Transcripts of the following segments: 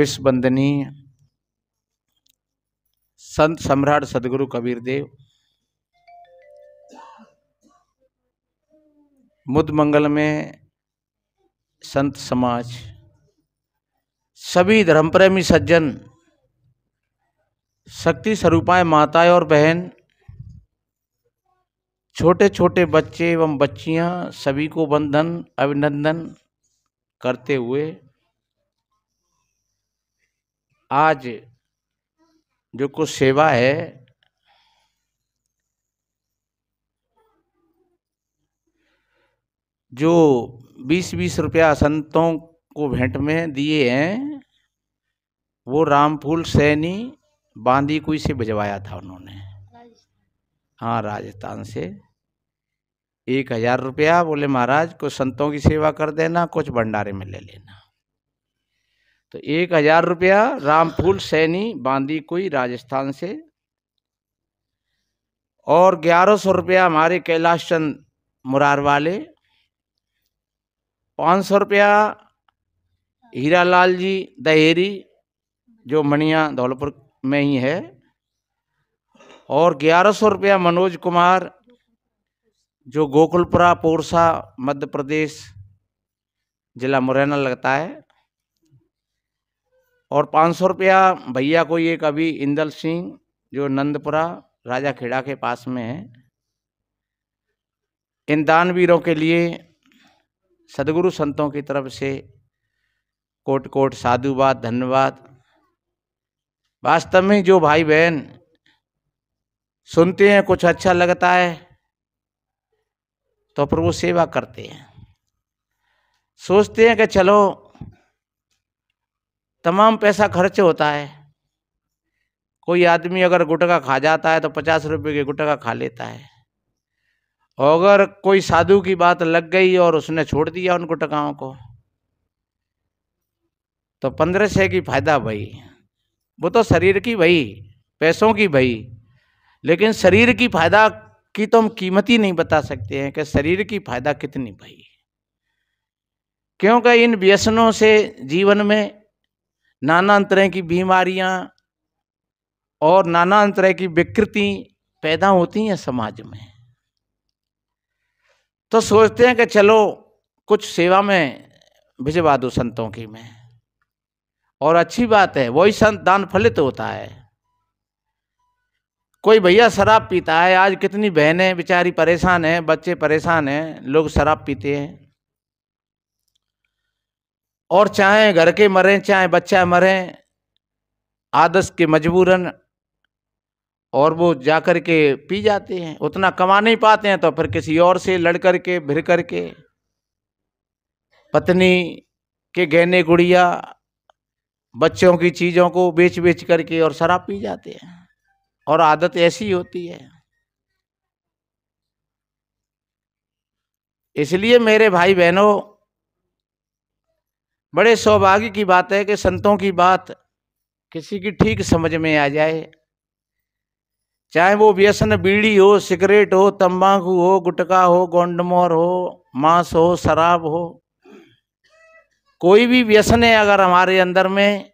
विश्व वंदनीय संत सम्राट सदगुरु कबीर देव मुद मंगल में संत समाज। सभी धर्म प्रेमी सज्जन, शक्ति स्वरूपाएँ माताएँ और बहन छोटे छोटे बच्चे एवं बच्चियाँ, सभी को वंदन, अभिनंदन करते हुए आज जो कुछ सेवा है, जो बीस बीस रुपया संतों को भेंट में दिए हैं, वो रामफूल सैनी बांदी कुई से भिजवाया था उन्होंने। हाँ राजस्थान से। एक हज़ार रुपया, बोले महाराज, कुछ संतों की सेवा कर देना, कुछ भंडारे में ले लेना। तो एक हज़ार रुपया रामफूल, सैनी बांदी कोई राजस्थान से। और ग्यारह सौ रुपया हमारे कैलाश चंद मुरार वाले पाँच सौ रुपया हीरालाल जी दहेरी, जो मणिया धौलपुर में ही है। और ग्यारह सौ रुपया मनोज कुमार, जो गोकुलपुरा, पोरसा, मध्य प्रदेश जिला मुरैना लगता है। और पाँच सौ रुपया भैया को ये अभी इंदल सिंह, जो नंदपुरा राजा खेड़ा के पास में है, इन दानवीरों के लिए सदगुरु संतों की तरफ़ से कोट कोट साधुवाद, धन्यवाद। वास्तव में जो भाई बहन सुनते हैं, कुछ अच्छा लगता है तो वो सेवा करते हैं। सोचते हैं कि चलो तमाम पैसा खर्च होता है। कोई आदमी अगर गुटका खा जाता है तो पचास रुपये के गुटका खा लेता है। अगर कोई साधु की बात लग गई और उसने छोड़ दिया उन गुटकाओं को तो पंद्रह सौ की फ़ायदा भाई। वो तो शरीर की भाई, पैसों की भाई। लेकिन शरीर की फ़ायदा की तो हम कीमत ही नहीं बता सकते हैं कि शरीर की फ़ायदा कितनी भाई। क्योंकि इन व्यसनों से जीवन में नाना तरह की बीमारियाँ और नाना तरह की विकृति पैदा होती हैं समाज में। तो सोचते हैं कि चलो, कुछ सेवा में भिजवा दो संतों की में। और अच्छी बात है, वही संत दान फलित होता है। कोई भैया शराब पीता है, आज कितनी बहनें, बेचारी परेशान हैं, बच्चे परेशान हैं, लोग शराब पीते हैं। और चाहे, घर के मरे, चाहे बच्चा मरे आदस के मजबूरन और वो जाकर के पी जाते हैं। उतना कमा नहीं पाते हैं तो फिर किसी और से लड़ कर के भिर कर के पत्नी के गहने गुड़िया, बच्चों की चीज़ों को बेच बेच करके और शराब पी जाते हैं। और आदत ऐसी होती है। इसलिए मेरे भाई बहनों बड़े सौभाग्य की बात है कि संतों की बात किसी की ठीक समझ में आ जाए। चाहे वो व्यसन बीड़ी हो, सिगरेट हो, तंबाकू हो गुटका हो, गोंडमोर हो, मांस हो, शराब हो, कोई भी व्यसन है अगर हमारे अंदर में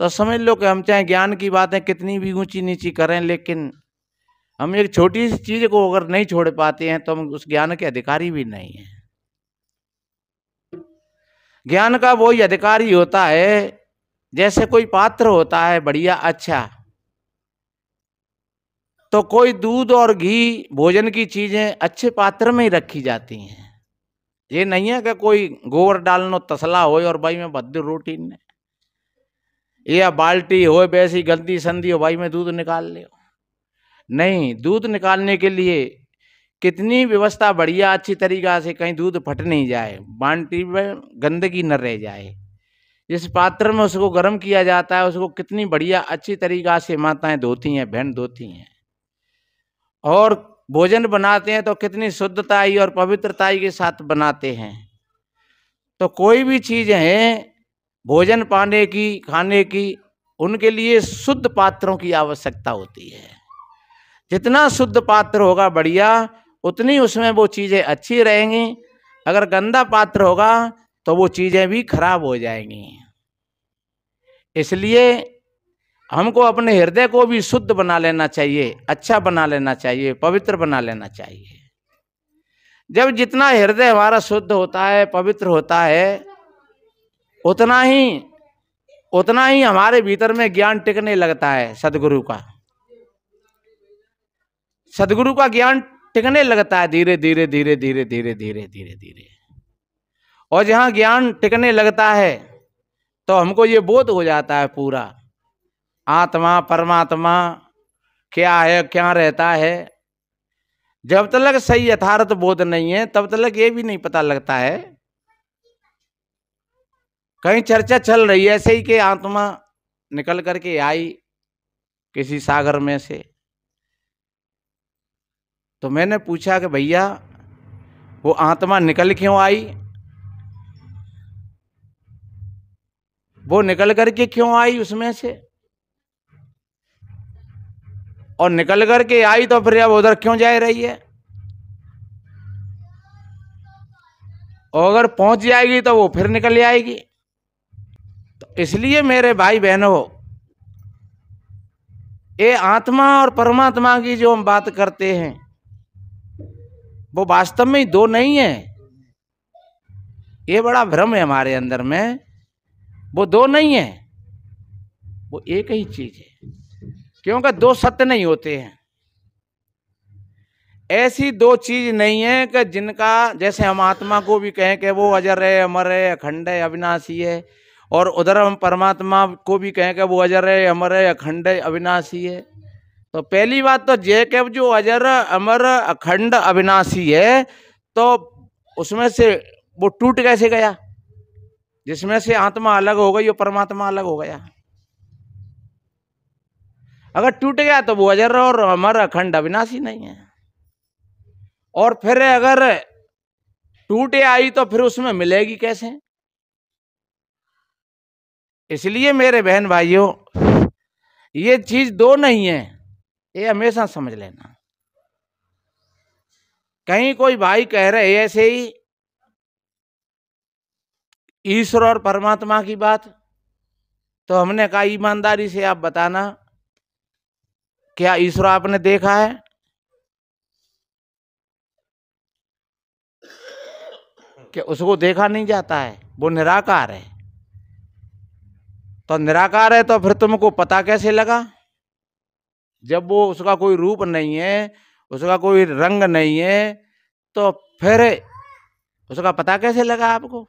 तो समझ लो कि हम चाहे ज्ञान की बातें कितनी भी ऊँची नीची करें, लेकिन हम एक छोटी सी चीज़ को अगर नहीं छोड़ पाते हैं तो हम उस ज्ञान के अधिकारी भी नहीं हैं। ज्ञान का वही अधिकारी होता है। जैसे कोई पात्र होता है, बढ़िया अच्छा। तो कोई दूध और घी भोजन की चीज़ें अच्छे पात्र में ही रखी जाती हैं। ये नहीं है कि कोई गोबर डालनो तसला हो और भाई में भद्र रोटी ने या बाल्टी हो वैसी गंदी संदी हो, भाई में दूध निकाल ले नहीं, दूध निकालने के लिए कितनी व्यवस्था बढ़िया अच्छी तरीका से कहीं दूध फट नहीं जाए, बाल्टी में गंदगी न रह जाए। जिस पात्र में उसको गर्म किया जाता है, उसको कितनी बढ़िया अच्छी तरीका से माताएँ धोती हैं, बहन धोती हैं। और भोजन बनाते हैं तो कितनी शुद्धताई और पवित्रताई के साथ बनाते हैं। तो कोई भी चीज़ है, भोजन पाने की, खाने की, उनके लिए शुद्ध पात्रों की आवश्यकता होती है। जितना शुद्ध पात्र होगा, बढ़िया उतनी उसमें वो चीज़ें अच्छी रहेंगी। अगर गंदा पात्र होगा तो वो चीज़ें भी खराब हो जाएँगी। इसलिए हमको अपने हृदय को भी शुद्ध बना लेना चाहिए अच्छा बना लेना चाहिए, पवित्र बना लेना चाहिए। जब जितना हृदय हमारा शुद्ध होता है, पवित्र होता है, उतना ही उतना ही हमारे भीतर में ज्ञान टिकने लगता है सदगुरु का। सदगुरु का ज्ञान टिकने लगता है धीरे धीरे धीरे धीरे धीरे धीरे धीरे धीरे। और जहाँ ज्ञान टिकने लगता है तो हमको ये बोध हो जाता है पूरा। आत्मा, परमात्मा, क्या है, क्या रहता है? जब तक सही यथार्थ बोध नहीं है, तब तक ये भी नहीं पता लगता है। कहीं चर्चा चल रही है, ऐसे ही कि आत्मा निकल करके आई किसी सागर में से। तो मैंने पूछा कि भैया, वो आत्मा निकल क्यों आई? वो निकल करके क्यों आई उसमें से? और निकल करके आई तो फिर अब उधर क्यों जा रही है? और अगर पहुँच जाएगी तो वो फिर निकल जाएगी तो इसलिए मेरे भाई बहनों, ये आत्मा और परमात्मा की जो हम बात करते हैं वो वास्तव में ही दो नहीं है। ये बड़ा भ्रम है हमारे अंदर में। वो दो नहीं है। वो एक ही चीज़ है। क्योंकि दो सत्य नहीं होते हैं। ऐसी दो चीज़ नहीं है कि जिनका, जैसे हम आत्मा को भी कहें कि वो अजर है, अमर है, अखंड है, अविनाशी है, और उधर हम परमात्मा को भी कहें कि वो अजर है, अमर है, अखंड है, अविनाशी है। तो पहली बात तो जय के जो अजर अमर अखंड अविनाशी है तो उसमें से वो टूट कैसे गया? जिसमें से आत्मा अलग हो गई और परमात्मा अलग हो गया। अगर टूट गया तो वो अजर और अमर अखंड अविनाशी नहीं है। और फिर अगर टूटे आई तो फिर उसमें मिलेगी कैसे? इसलिए मेरे बहन भाइयों, ये चीज़ दो नहीं है। ये हमेशा समझ लेना। कहीं कोई भाई कह रहे ऐसे ही, ईश्वर और परमात्मा की बात तो हमने कहा, ईमानदारी से आप बताना, क्या ईश्वर आपने देखा है? कि उसको देखा नहीं जाता है, वो निराकार है। तो निराकार है तो फिर तुमको पता कैसे लगा? जब वो उसका कोई रूप नहीं है, उसका कोई रंग नहीं है तो फिर उसका पता कैसे लगा आपको?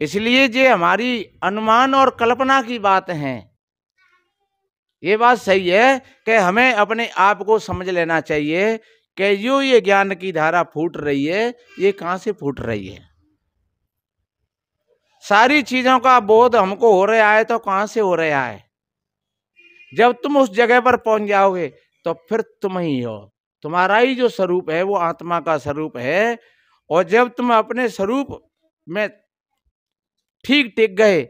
इसलिए जे हमारी अनुमान और कल्पना की बात है। ये बात सही है कि हमें अपने आप को समझ लेना चाहिए कि जो ये ज्ञान की धारा फूट रही है, ये कहाँ से फूट रही है। सारी चीज़ों का बोध हमको हो रहा है तो कहाँ से हो रहा है? जब तुम उस जगह पर पहुँच जाओगे तो फिर तुम ही हो। तुम्हारा ही जो स्वरूप है, वो आत्मा का स्वरूप है। और जब तुम अपने स्वरूप में ठीक टिक गए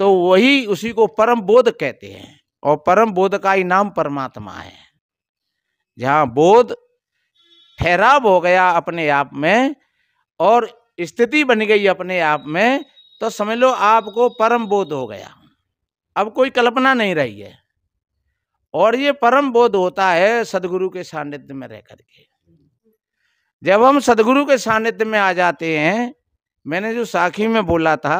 तो वही उसी को परम बोध कहते हैं। और परम बोध का ही नाम परमात्मा है। जहाँ बोध ठहराव हो गया अपने आप में और स्थिति बन गई अपने आप में तो समझ लो आपको परम बोध हो गया। अब कोई कल्पना नहीं रही है। और ये परम बोध होता है सदगुरु के सानिध्य में रह करके। जब हम सदगुरु के सानिध्य में आ जाते हैं, मैंने जो साखी में बोला था,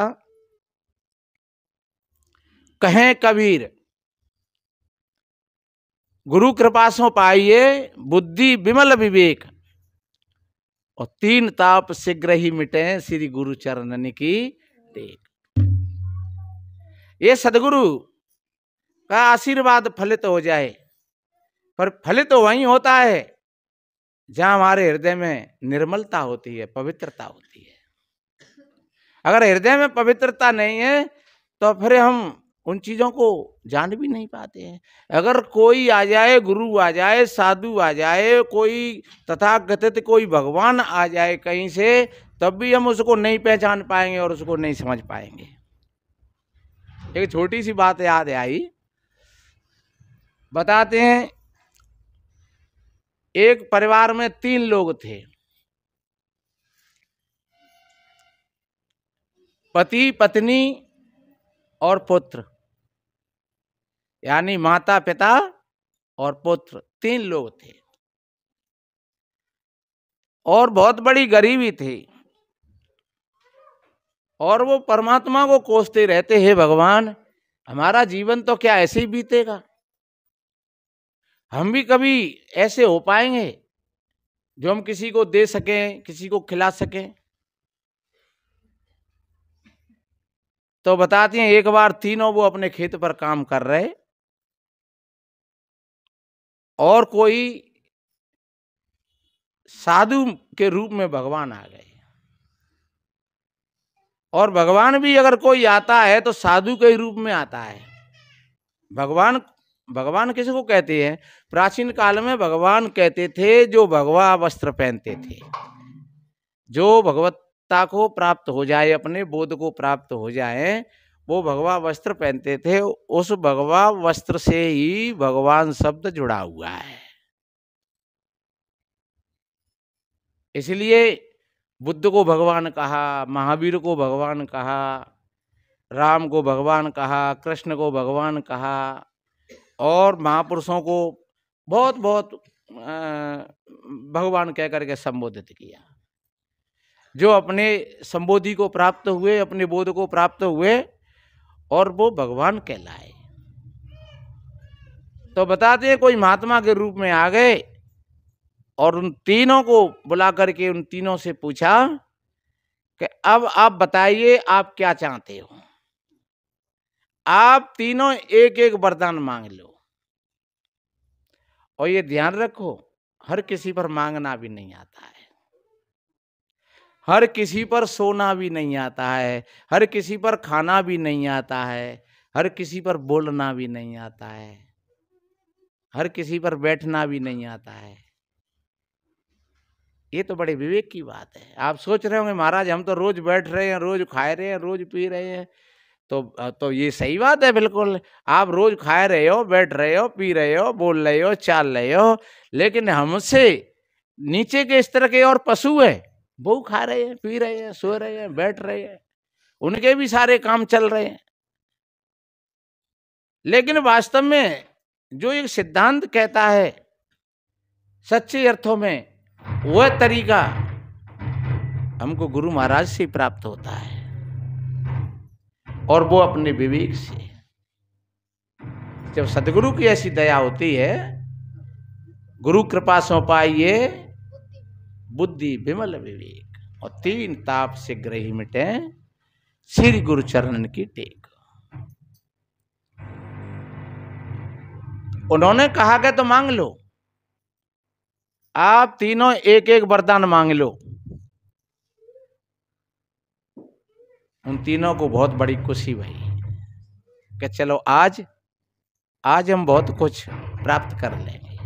कहें कबीर, गुरु कृपा सो पाइये बुद्धि विमल विवेक, और तीन ताप शीघ्र ही मिटे श्री गुरु चरणन की देख ये सदगुरु का आशीर्वाद फलित हो जाए। पर फलित तो वही होता है, जहाँ हमारे हृदय में निर्मलता होती है, पवित्रता होती है। अगर हृदय में पवित्रता नहीं है तो फिर हम उन चीज़ों को जान भी नहीं पाते हैं। अगर कोई आ जाए, गुरु आ जाए, साधु आ जाए, कोई तथा कथित कोई भगवान आ जाए कहीं से, तब भी हम उसको नहीं पहचान पाएँगे और उसको नहीं समझ पाएँगे। एक छोटी सी बात याद आई बताते हैं, एक परिवार में तीन लोग थे। पति, पत्नी और पुत्र। यानी माता पिता और पुत्र, तीन लोग थे। और बहुत बड़ी गरीबी थी। और वो परमात्मा को कोसते रहते, हैं भगवान, हमारा जीवन तो क्या ऐसे ही बीतेगा? हम भी कभी ऐसे हो पाएँगे जो हम किसी को दे सकें, किसी को खिला सकें? तो बताती हैं, एक बार तीनों वो अपने खेत पर काम कर रहे। और कोई साधु के रूप में भगवान आ गए। और भगवान भी अगर कोई आता है तो साधु के रूप में आता है। भगवान भगवान किसी को कहते हैं? प्राचीन काल में भगवान कहते थे, जो भगवा वस्त्र पहनते थे। जो भगवत्ता को प्राप्त हो जाए, अपने बोध को प्राप्त हो जाए, वो भगवा वस्त्र पहनते थे। उस भगवा वस्त्र से ही भगवान शब्द जुड़ा हुआ है। इसलिए बुद्ध को भगवान कहा, महावीर को भगवान कहा, राम को भगवान कहा, कृष्ण को भगवान कहा और महापुरुषों को बहुत बहुत भगवान कह करके संबोधित किया। जो अपने संबोधि को प्राप्त हुए, अपने बोध को प्राप्त हुए और वो भगवान कहलाए। तो बताते हैं, कोई महात्मा के रूप में आ गए और उन तीनों को बुला करके उन तीनों से पूछा कि, अब आप बताइए, आप क्या चाहते हो? आप तीनों एक एक वरदान मांग लो। और ये ध्यान रखो, हर किसी पर मांगना भी नहीं आता है। हर किसी पर सोना भी नहीं आता है, हर किसी पर खाना भी नहीं आता है, हर किसी पर बोलना भी नहीं आता है, हर किसी पर बैठना भी नहीं आता है। ये तो बड़े विवेक की बात है। आप सोच रहे होंगे, महाराज, हम तो रोज बैठ रहे हैं, रोज खा रहे हैं, रोज पी रहे हैं तो तो ये सही बात है, बिल्कुल। आप रोज खा रहे हो, बैठ रहे हो, पी रहे हो, बोल रहे हो, चाल रहे हो, लेकिन हमसे नीचे के इस तरह के और पशु है। वो खा रहे हैं, पी रहे हैं, सो रहे हैं, बैठ रहे हैं, उनके भी सारे काम चल रहे हैं। लेकिन वास्तव में जो एक सिद्धांत कहता है, सच्चे अर्थों में, वह तरीका हमको गुरु महाराज से प्राप्त होता है। और वो अपने विवेक से। जब सदगुरु की ऐसी दया होती है, गुरु कृपा सौंपाइए। बुद्धि विमल विवेक। और तीन ताप से ग्रही मिटे श्री गुरु चरण की टेक। उन्होंने कहा कि तो मांग लो। आप तीनों एक एक वरदान मांग लो। उन तीनों को बहुत बड़ी खुशी भई। कि चलो आज आज हम बहुत कुछ प्राप्त कर लेंगे।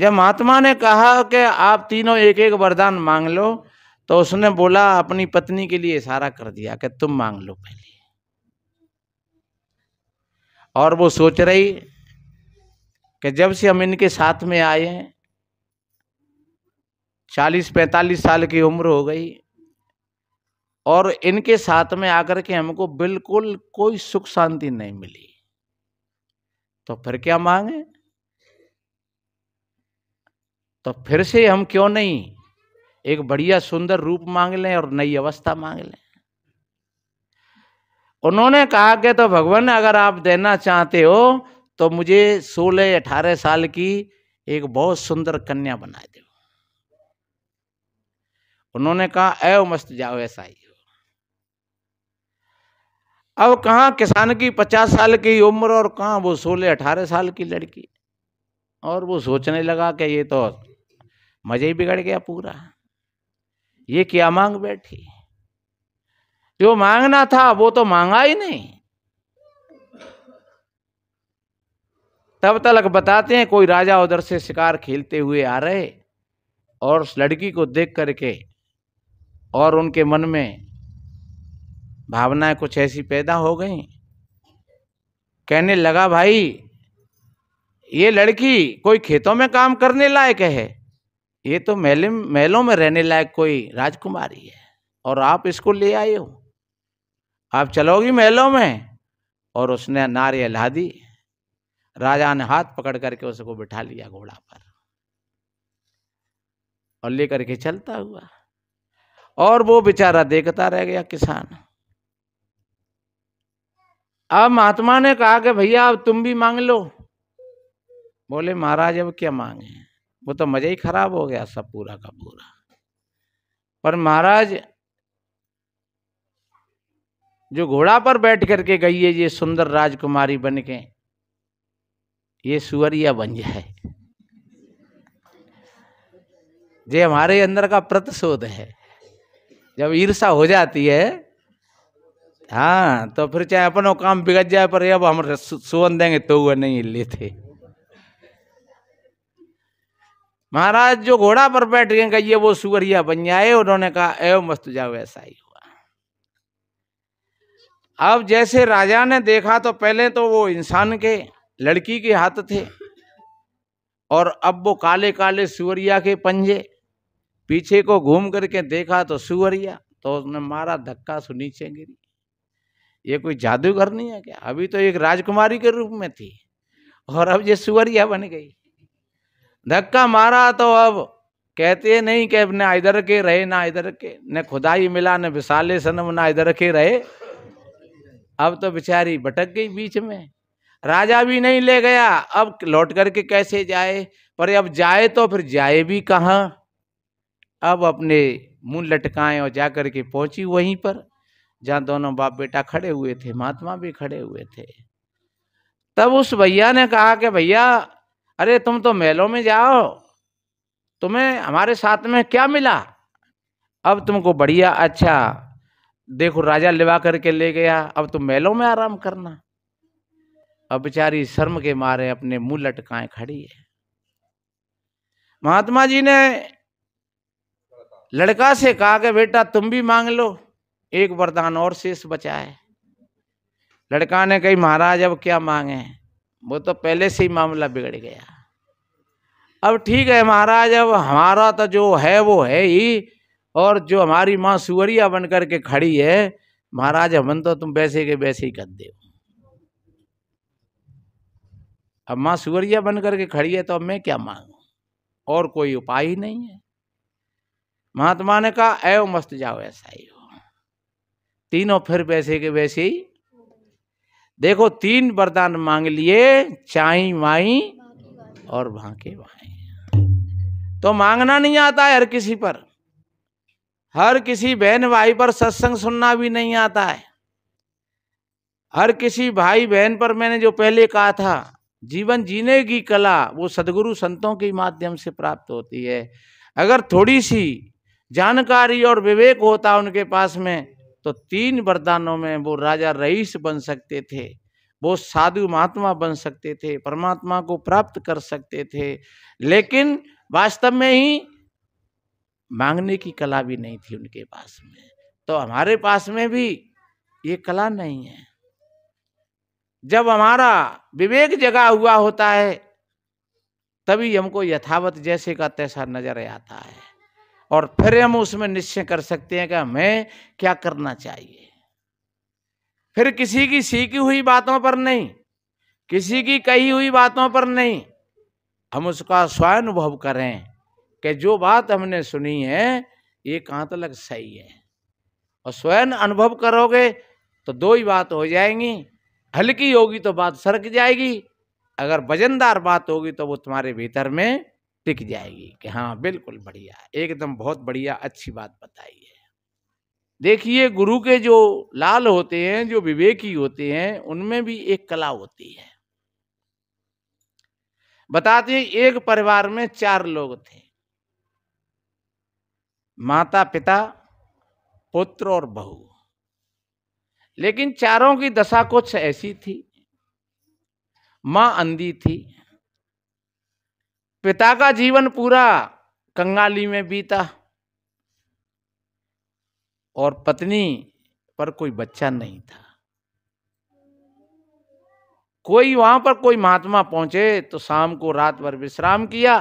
जब महात्मा ने कहा कि आप तीनों एक एक वरदान मांग लो तो उसने बोला, अपनी पत्नी के लिए इशारा कर दिया कि तुम मांग लो पहले। और वो सोच रही कि जब से हम इनके साथ में आए हैं, चालीस पैंतालीस साल की उम्र हो गई और इनके साथ में आकर के हमको बिल्कुल कोई सुख शांति नहीं मिली। तो फिर क्या मांगे? तो फिर से हम क्यों नहीं एक बढ़िया सुंदर रूप मांग लें और नई अवस्था मांग लें? उन्होंने कहा कि तो भगवान, अगर आप देना चाहते हो तो मुझे सोलह अठारह साल की एक बहुत सुंदर कन्या बना दो। उन्होंने कहा, ऐ मस्त जाओ ऐसा ही। अब कहाँ किसान की पचास साल की उम्र और कहाँ वो सोलह अठारह साल की लड़की? और वो सोचने लगा कि ये तो मज़े ही बिगड़ गया पूरा। ये क्या मांग बैठी? जो मांगना था वो तो मांगा ही नहीं। तब तक बताते हैं, कोई राजा उधर से शिकार खेलते हुए आ रहे और उस लड़की को देख करके और उनके मन में भावनाएँ कुछ ऐसी पैदा हो गई। कहने लगा, भाई, ये लड़की कोई खेतों में काम करने लायक है? ये तो मेले महलों में रहने लायक कोई राजकुमारी है और आप इसको ले आए हो। आप चलोगी महलों में? और उसने नारी हिला दी। राजा ने हाथ पकड़ करके उसको बिठा लिया घोड़ा पर और लेकर के चलता हुआ। और वो बेचारा देखता रह गया किसान। अब महात्मा ने कहा कि भैया, अब तुम भी मांग लो। बोले, महाराज, अब क्या मांगे? वो तो मज़ा ही खराब हो गया, सब पूरा का पूरा। पर महाराज, जो घोड़ा पर बैठ करके गई है, ये सुंदर राजकुमारी बन के, ये सुअरिया बन जाए। ये हमारे अंदर का प्रतिशोध है, जब ईर्षा हो जाती है हाँ तो फिर चाहे अपनों काम बिगड़ जाए, पर अब हम सुवन देंगे तो वह नहीं लेते महाराज, जो घोड़ा पर बैठ गए, कहिए वो सुअरिया बन जाए, उन्होंने कहा एवं मस्त जाओ, ऐसा ही हुआ। अब जैसे राजा ने देखा तो पहले तो वो इंसान के, लड़की के हाथ थे, और अब वो काले काले सुअरिया के पंजे, पीछे को घूम करके देखा तो सुअरिया तो उसने मारा, धक्का, सु नीचे गिरी। ये कोई जादूगर नहीं है क्या? अभी तो एक राजकुमारी के रूप में थी और अब ये सुअरिया बन गई। धक्का मारा तो अब। कहते नहीं कि न इधर के रहे, ना इधर के। न खुदाई मिला, न विशाले सनम, ना इधर के रहे। अब तो बेचारी भटक गई बीच में। राजा भी नहीं ले गया। अब लौट करके कैसे जाए? पर अब जाए तो फिर जाए भी कहाँ? अब अपने मुँह लटकाए और जाकर के पहुँची वहीं पर। जहाँ दोनों बाप बेटा खड़े हुए थे, महात्मा भी खड़े हुए थे। तब उस भैया ने कहा कि, भैया, अरे तुम तो मेलों में जाओ। तुम्हें, हमारे साथ में क्या मिला? अब तुमको बढ़िया अच्छा देखो, राजा लिवा करके ले गया। अब तुम मेलों में आराम करना। अब बेचारी शर्म के मारे अपने मुँह लटकाए खड़ी है। महात्मा जी ने लड़का से कहा कि, बेटा, तुम भी मांग लो। एक वरदान और शेष बचा है। लड़का ने कही, महाराज, अब क्या मांगे? वो तो पहले से ही मामला बिगड़ गया। अब ठीक है महाराज, अब हमारा तो जो है, वो है ही, और जो हमारी माँ सुवरिया बन करके खड़ी है, महाराज, हमन तो तुम वैसे के वैसे ही कर दे अब माँ सुवरिया बन करके खड़ी है तो अब मैं क्या मांगू? और कोई उपाय ही नहीं है। महात्मा ने कहा एव मस्त जाओ ऐसा ही हो। तीनों फिर वैसे के वैसे ही। देखो, तीन वरदान मांग लिए, चाई माई और भाके भाई तो मांगना नहीं आता है हर किसी पर। हर किसी बहन भाई पर सत्संग सुनना भी नहीं आता है। हर किसी भाई बहन पर मैंने जो पहले कहा था, जीवन जीने की कला वो सदगुरु संतों के माध्यम से प्राप्त होती है। अगर थोड़ी सी जानकारी और विवेक होता उनके पास में तो तीन वरदानों में वो राजा रईस बन सकते थे, वो साधु महात्मा बन सकते थे, परमात्मा को प्राप्त कर सकते थे, लेकिन वास्तव में ही मांगने की कला भी नहीं थी उनके पास में। तो हमारे पास में भी ये कला नहीं है। जब हमारा विवेक जगा हुआ होता है, तभी हमको यथावत जैसे का तैसा नज़र आता है। और फिर हम उसमें निश्चय कर सकते हैं कि हमें क्या करना चाहिए। फिर किसी की सीखी हुई बातों पर नहीं, किसी की कही हुई बातों पर नहीं, हम उसका स्वानुभव करें कि जो बात हमने सुनी है, ये कहाँ तक सही है। और स्वयं अनुभव करोगे तो दो ही बात हो जाएँगी, हल्की होगी तो बात सरक जाएगी, अगर वजनदार बात होगी तो वो तुम्हारे भीतर में टिक जाएगी कि हाँ बिल्कुल बढ़िया, एकदम बहुत बढ़िया, अच्छी बात बताई है। देखिए, गुरु के जो लाल होते हैं, जो विवेकी होते हैं, उनमें भी एक कला होती है। बताते हैं, एक परिवार में चार लोग थे। माता पिता पुत्र और बहू। लेकिन चारों की दशा कुछ ऐसी थी। माँ अंधी थी पिता का जीवन पूरा कंगाली में बीता और पत्नी पर कोई बच्चा नहीं था। कोई वहाँ पर कोई महात्मा पहुँचे तो शाम को रात भर विश्राम किया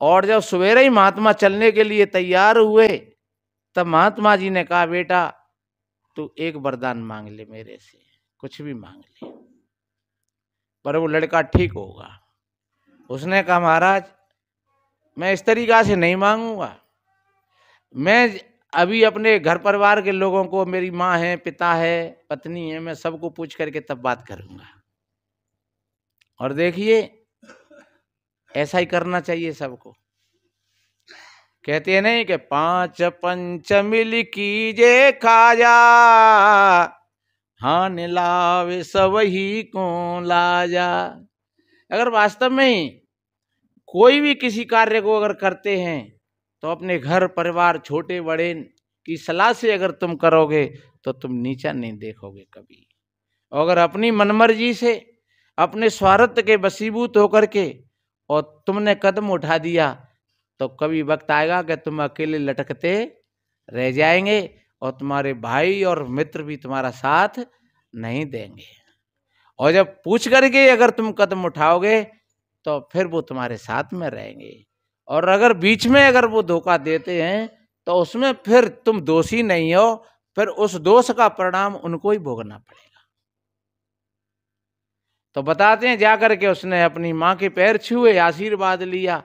और जब सवेरे ही महात्मा चलने के लिए तैयार हुए, तब महात्मा जी ने कहा, बेटा, तू एक वरदान मांग ले मेरे से, कुछ भी मांग ले, पर वो लड़का ठीक होगा। उसने कहा, महाराज, मैं इस तरीका से नहीं मांगूँगा। मैं अभी अपने घर परिवार के लोगों को, मेरी माँ है, पिता है, पत्नी है, मैं सबको पूछ करके तब बात करूँगा। और देखिए, ऐसा ही करना चाहिए सबको। कहते नहीं कि पाँच पंच मिल कीजे खाजा हाँ निलावे सब ही को लाजा। अगर वास्तव में ही कोई भी किसी कार्य को अगर करते हैं तो अपने घर, परिवार, छोटे, बड़े की सलाह से अगर तुम करोगे तो तुम नीचा नहीं देखोगे कभी। अगर अपनी मनमर्जी से, अपने स्वार्थ के बसीबूत होकर के और तुमने कदम उठा दिया तो कभी वक्त आएगा कि तुम अकेले लटकते रह जाएँगे और तुम्हारे भाई और मित्र भी तुम्हारा साथ नहीं देंगे। और जब पूछ करके अगर तुम कदम उठाओगे तो फिर वो तुम्हारे साथ में रहेंगे। और अगर बीच में अगर वो धोखा देते हैं तो उसमें फिर तुम दोषी नहीं हो, फिर उस दोष का परिणाम उनको ही भोगना पड़ेगा। तो बताते हैं, जाकर के उसने अपनी माँ के पैर छुए, आशीर्वाद लिया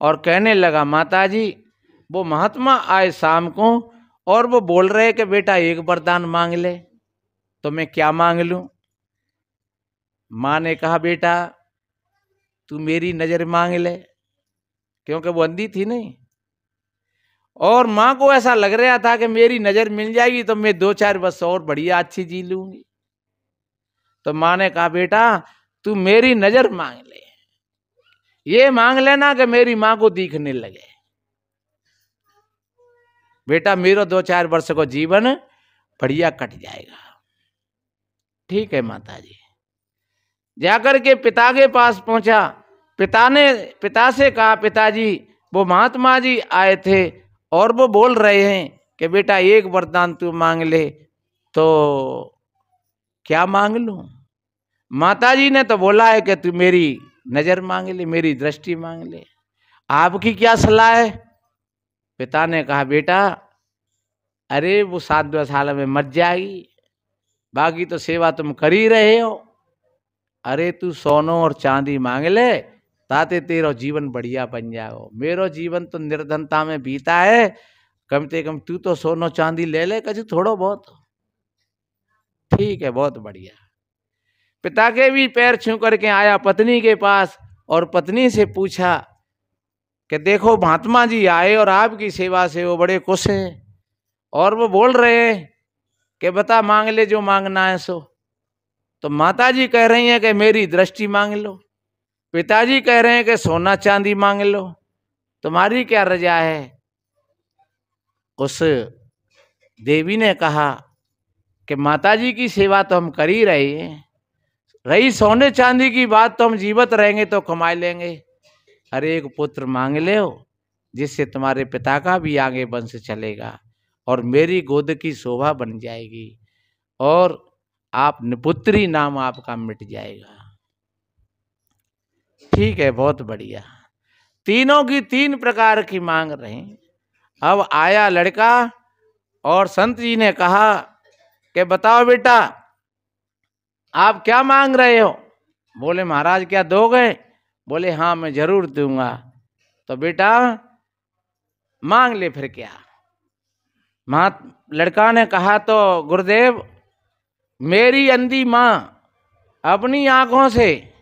और कहने लगा माता जी वो महात्मा आए शाम को और वो बोल रहे कि बेटा एक वरदान मांग ले। तो मैं क्या मांग लूँ? माँ ने कहा, बेटा, तू मेरी नज़र मांग ले, क्योंकि वो अंधी थी नहीं। और माँ को ऐसा लग रहा था कि मेरी नज़र मिल जाएगी तो मैं दो चार बस और बढ़िया अच्छी जी लूँगी। तो माँ ने कहा, बेटा, तू मेरी नज़र मांग ले। ये मांग लेना कि मेरी माँ को दिखने लगे। बेटा, मेरा दो चार वर्ष को जीवन बढ़िया कट जाएगा। ठीक है माता जी जाकर के पिता के पास पहुँचा। पिता ने, पिता से कहा, पिताजी, वो महात्मा जी आए थे और वो बोल रहे हैं कि बेटा, एक वरदान तू मांग ले। तो क्या मांग लू? माता जी ने तो बोला है कि तू मेरी नज़र मांग ले, मेरी दृष्टि मांग ले। आपकी क्या सलाह है? पिता ने कहा, बेटा, अरे, वो सात दस साल में मर जाएगी। बाकी तो सेवा तुम कर ही रहे हो। अरे तू सोनो और चांदी मांग ले, ताते तेरो जीवन बढ़िया बन जाओ। मेरो जीवन तो निर्धनता में बीता है। कम से कम तू तो सोनो चांदी ले ले कभी थोड़ो बहुत। ठीक है, बहुत बढ़िया। पिता के भी पैर छू करके आया पत्नी के पास और पत्नी से पूछा कि देखो महात्मा जी आए और आपकी सेवा से वो बड़े खुश हैं। और वो बोल रहे हैं कि बता मांग ले जो मांगना है सो। तो माता जी कह रही हैं कि मेरी दृष्टि मांग लो। पिताजी कह रहे हैं कि सोना चांदी मांग लो। तुम्हारी क्या रजा है? उस देवी ने कहा कि माताजी की सेवा तो हम कर ही रहे हैं। रही सोने चांदी की बात तो हम जीवित रहेंगे तो कमा लेंगे। अरे एक पुत्र मांग ले हो, जिससे तुम्हारे पिता का भी आगे वंश चलेगा और मेरी गोद की शोभा बन जाएगी। और आप निपुत्री नाम आपका मिट जाएगा। ठीक है, बहुत बढ़िया। तीनों की तीन प्रकार की मांग रहे। अब आया लड़का और संत जी ने कहा कि बताओ बेटा, आप क्या मांग रहे हो? बोले, महाराज, क्या दोगे? बोले हाँ मैं ज़रूर दूँगा। तो बेटा, मांग ले फिर क्या? महा, लड़का ने कहा तो गुरुदेव मेरी अंधी माँ, अपनी आँखों से,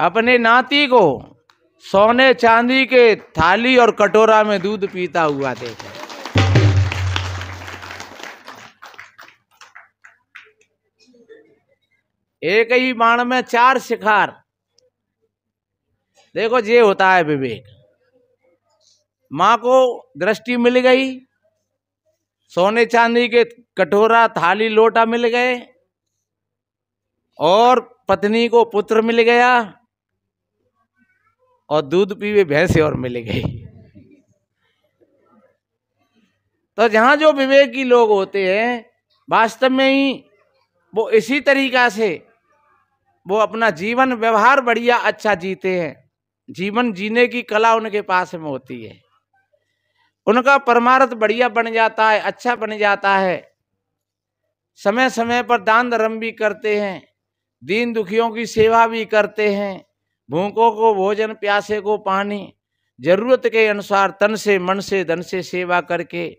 अपने नाती को सोने चांदी के थाली और कटोरा में दूध पीता हुआ देखा। एक ही बाण में चार शिखार देखो, ये होता है विवेक। माँ को दृष्टि मिल गई, सोने चांदी के कटोरा, थाली, लोटा मिल गए और पत्नी को पुत्र मिल गया और दूध पीवे भैंसे और मिल गई। तो जहाँ जो विवेकी लोग होते हैं, वास्तव में ही वो इसी तरीका से वो अपना जीवन व्यवहार बढ़िया अच्छा जीते हैं। जीवन जीने की कला उनके पास में होती है। उनका परमार्थ बढ़िया बन जाता है अच्छा बन जाता है। समय समय पर दान धर्म भी करते हैं। दीन दुखियों की सेवा भी करते हैं। भूखों को भोजन, प्यासे को पानी, ज़रूरत के अनुसार तन से, मन से, धन से सेवा करके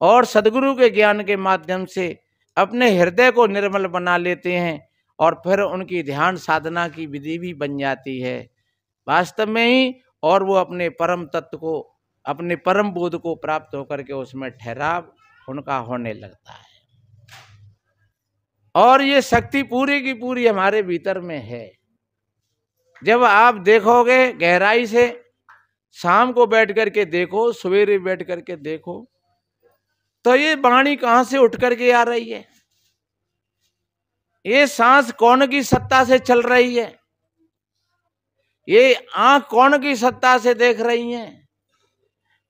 और सदगुरु के ज्ञान के माध्यम से अपने हृदय को निर्मल बना लेते हैं और फिर उनकी ध्यान साधना की विधि भी बन जाती है। वास्तव में ही और वो अपने परम तत्व को, अपने परम बोध को प्राप्त होकर के उसमें ठहराव उनका होने लगता है। और ये शक्ति पूरी की पूरी हमारे भीतर में है। जब आप देखोगे गहराई से, शाम को बैठ करके देखो, सवेरे बैठ करके देखो तो ये वाणी कहाँ से उठ करके आ रही है? ये सांस कौन की सत्ता से चल रही है? ये आँख कौन की सत्ता से देख रही है?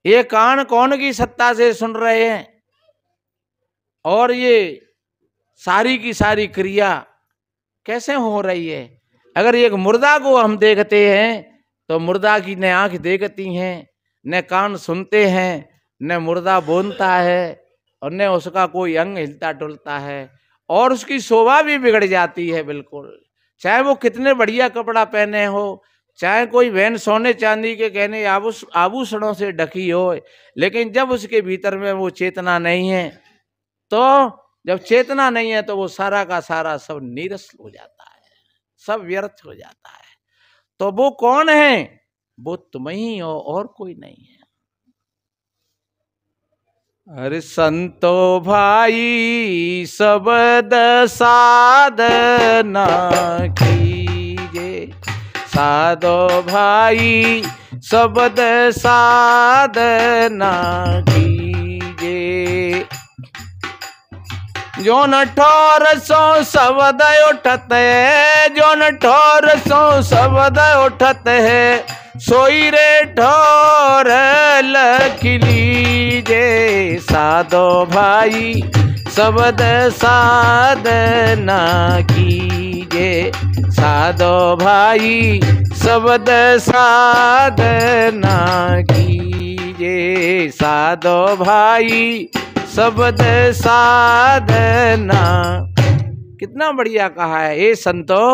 ये कान कौन की सत्ता से सुन रहे हैं? और ये सारी की सारी क्रिया कैसे हो रही है? अगर एक मुर्दा को हम देखते हैं तो मुर्दा की न आँख देखती हैं, न कान सुनते हैं, न मुर्दा बोलता है, और न उसका कोई अंग हिलता डुलता है, और उसकी शोभा भी बिगड़ जाती है बिल्कुल। चाहे वो कितने बढ़िया कपड़ा पहने हो, चाहे कोई बहन सोने चांदी के कहने आभूषणों से ढकी हो, लेकिन जब उसके भीतर में वो चेतना नहीं है तो जब चेतना नहीं है तो वो सारा का सारा सब नीरस हो जाता है, सब व्यर्थ हो जाता है। तो वो कौन है? वो तुम ही हो, और कोई नहीं है। अरे संतो भाई सबद साधना कीजे साधो भाई सबद साधना कीजे जो न ठोर सो सबद उठत है जो न ठोर सो सबद उठत है। सोई रे ठोर लखली जे साधो भाई सबद साधना कीजे। साधो भाई सबद साधना कीजे। साधो भाई सबद साधना कितना बढ़िया कहा है। ये संतो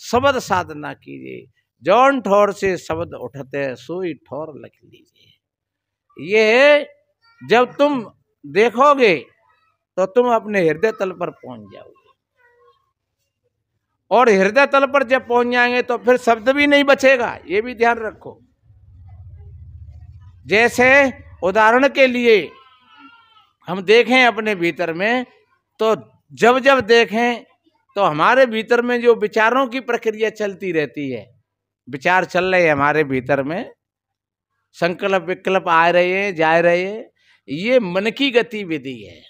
शब्द साधना कीजिए। जौन ठोर से शब्द उठते सोई ठोर लिख लीजिए। ये जब तुम देखोगे तो तुम अपने हृदय तल पर पहुँच जाओगे। और हृदय तल पर जब पहुँच जाएँगे तो फिर शब्द भी नहीं बचेगा। ये भी ध्यान रखो। जैसे उदाहरण के लिए हम देखें अपने भीतर में तो जब जब देखें तो हमारे भीतर में जो विचारों की प्रक्रिया चलती रहती है, विचार चल रहे हैं हमारे भीतर में, संकल्प विकल्प आ रहे हैं, जा रहे हैं, ये मन की गतिविधि है।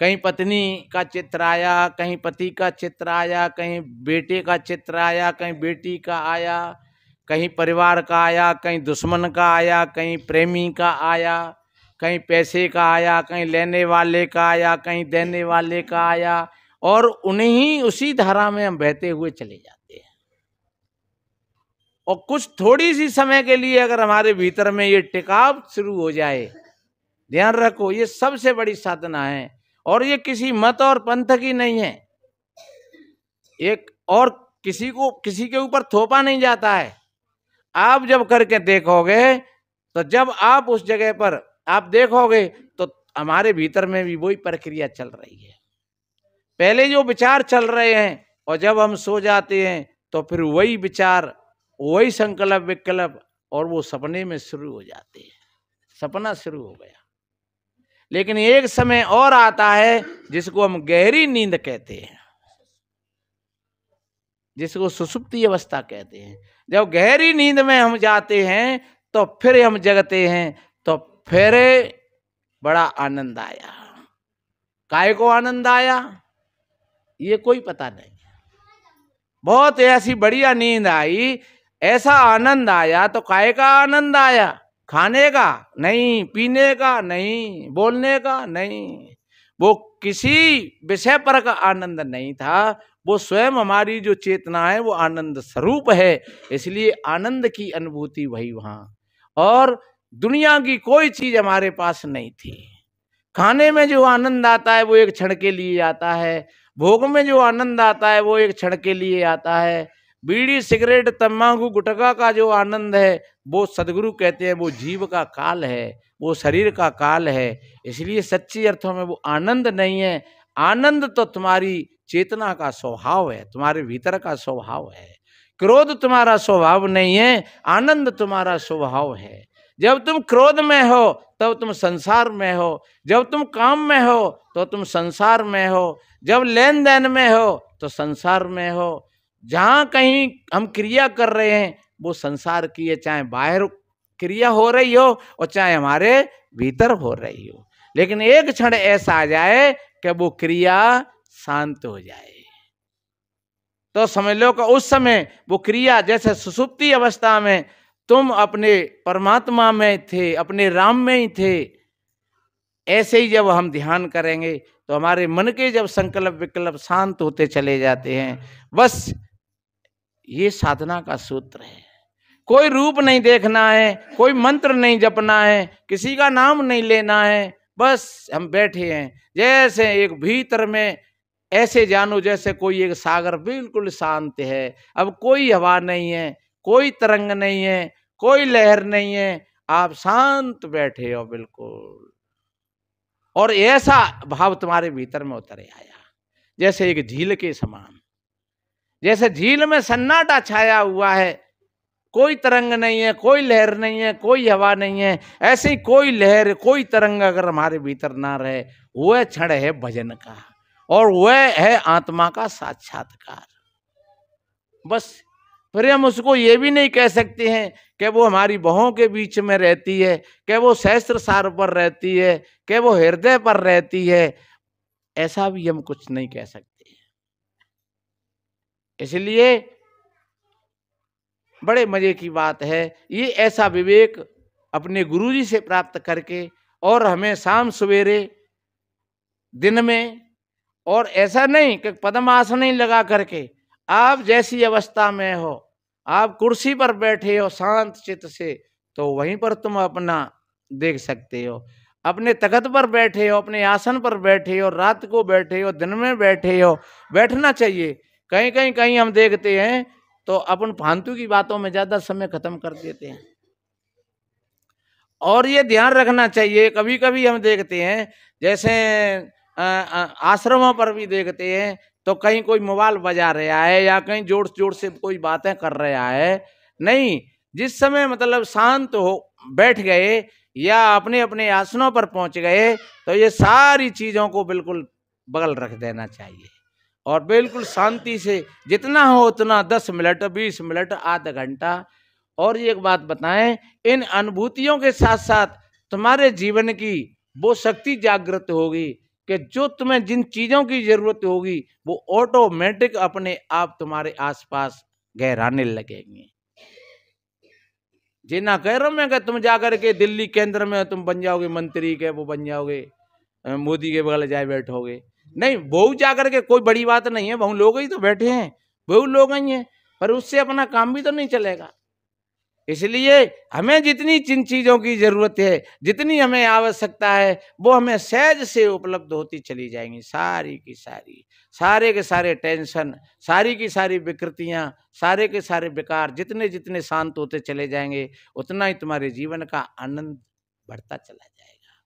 कहीं पत्नी का चित्र आया, कहीं पति का चित्र आया, कहीं बेटे का चित्र आया, कहीं बेटी का आया, कहीं परिवार का आया, कहीं दुश्मन का आया, कहीं प्रेमी का आया कहीं पैसे का आया, कहीं लेने वाले का आया, कहीं देने वाले का आया, और उन्हीं उसी धारा में हम बहते हुए चले जाते हैं। और कुछ थोड़ी सी समय के लिए अगर हमारे भीतर में ये टिकाव शुरू हो जाए, ध्यान रखो, ये सबसे बड़ी साधना है, और ये किसी मत और पंथ की नहीं है। एक और किसी को, किसी के ऊपर थोपा नहीं जाता है। आप जब करके देखोगे तो जब आप उस जगह पर आप देखोगे तो हमारे भीतर में भी वही प्रक्रिया चल रही है। पहले जो विचार चल रहे हैं और जब हम सो जाते हैं तो फिर वही विचार, वही संकल्प, विकल्प और वो सपने में शुरू हो जाते हैं। सपना शुरू हो गया। लेकिन एक समय और आता है जिसको हम गहरी नींद कहते हैं। जिसको सुसुप्ति अवस्था कहते हैं। जब गहरी नींद में हम जाते हैं तो फिर हम जगते हैं फिर बड़ा आनंद आया। काय को आनंद आया? ये कोई पता नहीं। बहुत ऐसी बढ़िया नींद आई। ऐसा आनंद आया तो काय का आनंद आया? खाने का? नहीं। पीने का? नहीं। बोलने का? नहीं। वो किसी विषय पर का आनंद नहीं था। वो स्वयं हमारी जो चेतना है, वो आनंद स्वरूप है। इसलिए आनंद की अनुभूति वही वहाँ। और दुनिया की कोई चीज़ हमारे पास नहीं थी। खाने में जो आनंद आता है, वो एक क्षण के लिए आता है। भोग में जो आनंद आता है, वो एक क्षण के लिए आता है। बीड़ी, सिगरेट तम्बाकू गुटका का जो आनंद है, वो सदगुरु कहते हैं, वो जीव का काल है, वो शरीर का काल है। इसलिए सच्ची अर्थों में वो आनंद नहीं है। आनंद तो तुम्हारी चेतना का स्वभाव है, तुम्हारे भीतर का स्वभाव है। क्रोध तुम्हारा स्वभाव नहीं है, आनंद तुम्हारा स्वभाव है। जब तुम क्रोध में हो, तब तुम संसार में हो। जब तुम काम में हो तो तुम संसार में हो। जब लेन देन में हो तो संसार में हो। जहाँ कहीं हम क्रिया कर रहे हैं, वो संसार की है, चाहे बाहर क्रिया हो रही हो और चाहे हमारे भीतर हो रही हो। लेकिन एक क्षण ऐसा आ जाए कि वो क्रिया शांत हो जाए। तो समझ लो कि उस समय वो क्रिया जैसे सुसुप्ति अवस्था में तुम अपने परमात्मा में थे, अपने राम में ही थे। ऐसे ही जब हम ध्यान करेंगे तो हमारे मन के जब संकल्प विकल्प शांत होते चले जाते हैं, बस ये साधना का सूत्र है। कोई रूप नहीं देखना है, कोई मंत्र नहीं जपना है, किसी का नाम नहीं लेना है, बस हम बैठे हैं। जैसे एक भीतर में, ऐसे जानो जैसे कोई एक सागर बिल्कुल शांत है। अब कोई हवा नहीं है कोई तरंग नहीं है, कोई लहर नहीं है, आप शांत बैठे हो बिल्कुल। और ऐसा भाव तुम्हारे भीतर में उतरे आया, जैसे एक झील के समान। जैसे झील में सन्नाटा छाया हुआ है, कोई तरंग नहीं है, कोई लहर नहीं है, कोई हवा नहीं है, ऐसे ही कोई लहर, कोई तरंग अगर हमारे भीतर ना रहे, वह क्षण है भजन का, और वह है आत्मा का साक्षात्कार। बस फिर हम उसको ये भी नहीं कह सकते हैं कि वो हमारी बहों के बीच में रहती है, कि वो सहस्त्र सार पर रहती है, कि वो हृदय पर रहती है। ऐसा भी हम कुछ नहीं कह सकते। इसलिए बड़े मज़े की बात है, ये ऐसा विवेक अपने गुरुजी से प्राप्त करके और हमें शाम सवेरे दिन में और ऐसा नहीं कि पद्म आसन नहीं लगा करके आप जैसी अवस्था में हो, आप कुर्सी पर बैठे हो शांत चित्त से तो वहीं पर तुम अपना देख सकते हो। अपने तखत पर बैठे हो, अपने आसन पर बैठे हो, रात को बैठे हो, दिन में बैठे हो, बैठना चाहिए। कहीं कहीं कहीं हम देखते हैं तो अपन फालतू की बातों में ज़्यादा समय खत्म कर देते हैं। और ये ध्यान रखना चाहिए कभी कभी हम देखते हैं, जैसे आश्रमों पर भी देखते हैं तो कहीं कोई मोबाइल बजा रहा है या कहीं ज़ोर ज़ोर से कोई बातें कर रहा है। नहीं, जिस समय मतलब शांत हो, बैठ गए या अपने अपने आसनों पर पहुँच गए तो ये सारी चीज़ों को बिल्कुल बगल रख देना चाहिए। और बिल्कुल शांति से जितना हो उतना दस मिनट, बीस मिनट, आधा घंटा। और ये एक बात बताएँ, इन अनुभूतियों के साथ साथ तुम्हारे जीवन की वो शक्ति जागृत होगी। कि जो तुम्हें जिन चीज़ों की ज़रूरत होगी, वो ऑटोमेटिक अपने आप तुम्हारे आसपास गहराने लगेंगे। जी ना, कह रहा मैं कि तुम जाकर के दिल्ली केंद्र में तुम बन जाओगे, मंत्री के, वो बन जाओगे मोदी के बगल जाए बैठोगे। नहीं, बहु जाकर के कोई बड़ी बात नहीं है, बहु लोग ही तो बैठे हैं, बहु लोग ही हैं, पर उससे अपना काम भी तो नहीं चलेगा। इसलिए हमें जितनी जिन चीज़ों की ज़रूरत है, जितनी हमें आवश्यकता है, वो हमें सहज से उपलब्ध होती चली जाएँगी। सारी की सारी, सारे के सारे टेंशन, सारी की सारी विकृतियाँ, सारे के सारे विकार जितने जितने शांत होते चले जाएँगे, उतना ही तुम्हारे जीवन का आनंद बढ़ता चला जाएगा।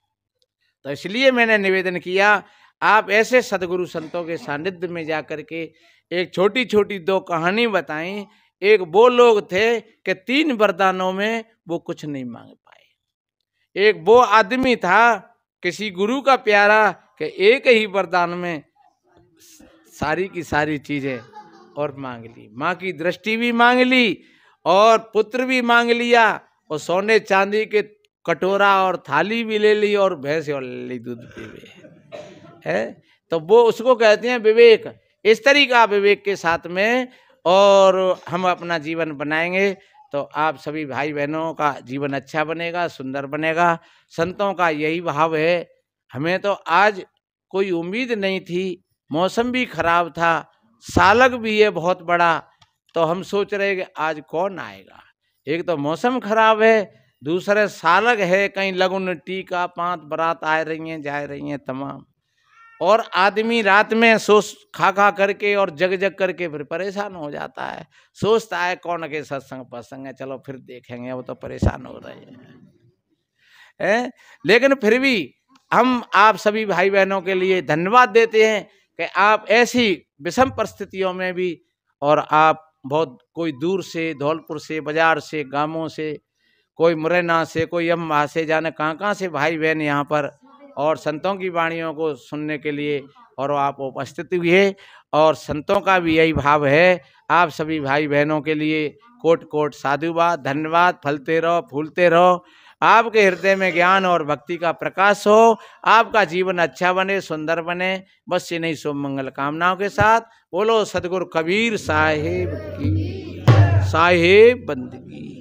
तो इसलिए मैंने निवेदन किया, आप ऐसे सदगुरु संतों के सानिध्य में जाकर के एक छोटी छोटी दो कहानी बताएँ एक वो लोग थे कि तीन वरदानों में वो कुछ नहीं मांग पाए। एक वो आदमी था किसी गुरु का प्यारा कि एक ही वरदान में सारी की सारी चीज़ें और मांग ली। माँ की दृष्टि भी मांग ली और पुत्र भी मांग लिया और सोने चांदी के कटोरा और थाली भी ले ली और भैंस और ले ली दूध पी है? तो वो उसको कहते हैं विवेक। इस तरीका विवेक के साथ में और हम अपना जीवन बनाएँगे। तो आप सभी भाई बहनों का जीवन अच्छा बनेगा, सुंदर बनेगा। संतों का यही भाव है, हमें तो आज कोई उम्मीद नहीं थी, मौसम भी खराब था सालक भी है बहुत बड़ा तो हम सोच रहे कि आज कौन आएगा? एक तो मौसम खराब है, दूसरे सालग है, कहीं लगुन टीका पाँच बरात आ रही हैं, जा रही हैं तमाम। और आदमी रात में सोच खा खा करके और जग जग करके फिर परेशान हो जाता है सोचता है कौन के सत्संग प्रसंग है, चलो फिर देखेंगे, वो तो परेशान हो रहे हैं है? लेकिन फिर भी हम आप सभी भाई बहनों के लिए धन्यवाद देते हैं कि आप ऐसी विषम परिस्थितियों में भी और आप बहुत, कोई दूर से, धौलपुर से, बाज़ार से, गाँवों से, कोई मुरैना से, कोई अम्बा से, जाने कहाँ कहाँ से भाई बहन यहाँ पर और संतों की वाणियों को सुनने के लिए और आप उपस्थित भी है और संतों का भी यही भाव है। आप सभी भाई बहनों के लिए कोट कोट साधुवाद, धन्यवाद, फलते रहो, फूलते रहो। आपके हृदय में ज्ञान और भक्ति का प्रकाश हो। आपका जीवन अच्छा बने, सुंदर बने। बस ये नहीं शुभ मंगल कामनाओं के साथ बोलो, सदगुरु कबीर साहेब की साहेब बंदगी।